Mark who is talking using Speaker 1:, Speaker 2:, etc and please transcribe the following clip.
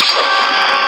Speaker 1: Yeah.